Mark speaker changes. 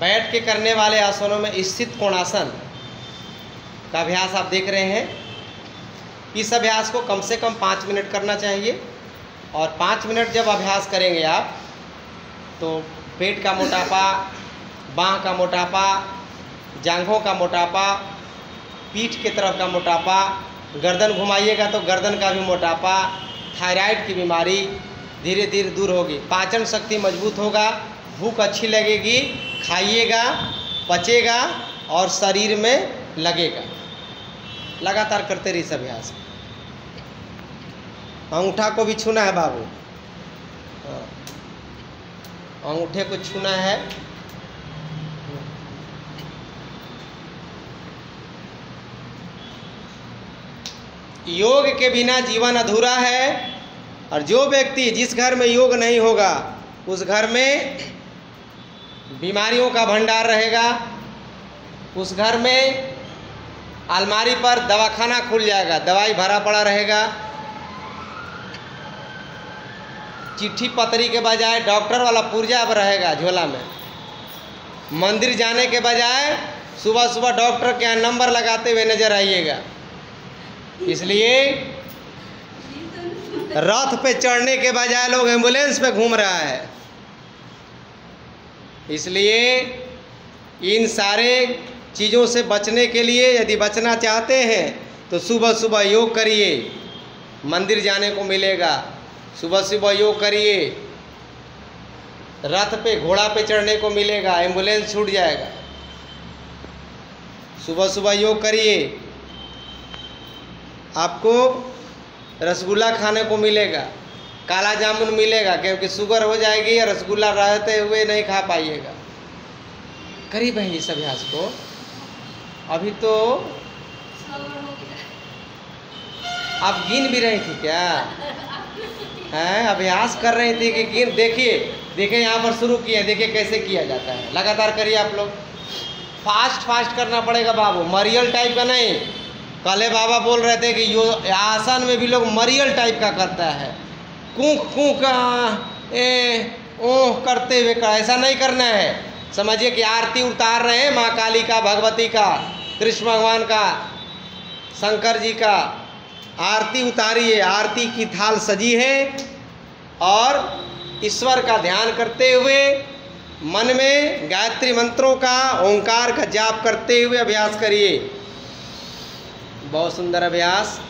Speaker 1: बैठ के करने वाले आसनों में स्थित कोणासन का अभ्यास आप देख रहे हैं। इस अभ्यास को कम से कम पाँच मिनट करना चाहिए और पाँच मिनट जब अभ्यास करेंगे आप तो पेट का मोटापा, बाँह का मोटापा, जांघों का मोटापा, पीठ की तरफ़ का मोटापा, गर्दन घुमाइएगा तो गर्दन का भी मोटापा, थायराइड की बीमारी धीरे धीरे दूर होगी। पाचन शक्ति मज़बूत होगा, भूख अच्छी लगेगी खाइएगा, पचेगा और शरीर में लगेगा। लगातार करते रहिए अभ्यास अंगूठा को भी छूना है बाबू। हाँ। अंगूठे को छूना है। योग के बिना जीवन अधूरा है और जो व्यक्ति जिस घर में योग नहीं होगा, उस घर में बीमारियों का भंडार रहेगा। उस घर में अलमारी पर दवाखाना खुल जाएगा, दवाई भरा पड़ा रहेगा। चिट्ठी पत्री के बजाय डॉक्टर वाला पुर्जा अब रहेगा झोला में। मंदिर जाने के बजाय सुबह सुबह डॉक्टर के यहाँ नंबर लगाते हुए नज़र आइएगा। इसलिए रथ पे चढ़ने के बजाय लोग एंबुलेंस पे घूम रहा है। इसलिए इन सारे चीज़ों से बचने के लिए यदि बचना चाहते हैं तो सुबह सुबह योग करिए। मंदिर जाने को मिलेगा। सुबह सुबह योग करिए। रथ पे, घोड़ा पे चढ़ने को मिलेगा। एंबुलेंस छूट जाएगा। सुबह सुबह योग करिए। आपको रसगुल्ला खाने को मिलेगा। काला जामुन मिलेगा, क्योंकि शुगर हो जाएगी और रसगुल्ला रहते हुए नहीं खा पाइएगा। करीब है इस अभ्यास को अभी तो आप गिन भी रही थी क्या? हैं? अभ्यास कर रही थी कि गिन, देखिए देखिए यहाँ पर शुरू किया देखिए कैसे किया जाता है। लगातार करिए आप लोग। फास्ट फास्ट करना पड़ेगा बाबू, मरियल टाइप का नहीं। पहले बाबा बोल रहे थे कि यो आसन में भी लोग मरियल टाइप का करता है। कूक कूक ए, ओह, करते हुए कर ऐसा नहीं करना है। समझिए कि आरती उतार रहे हैं माँ काली का, भगवती का, कृष्ण भगवान का, शंकर जी का। आरती उतारिए, आरती की थाल सजी है और ईश्वर का ध्यान करते हुए मन में गायत्री मंत्रों का ओंकार का जाप करते हुए अभ्यास करिए। बहुत सुंदर अभ्यास।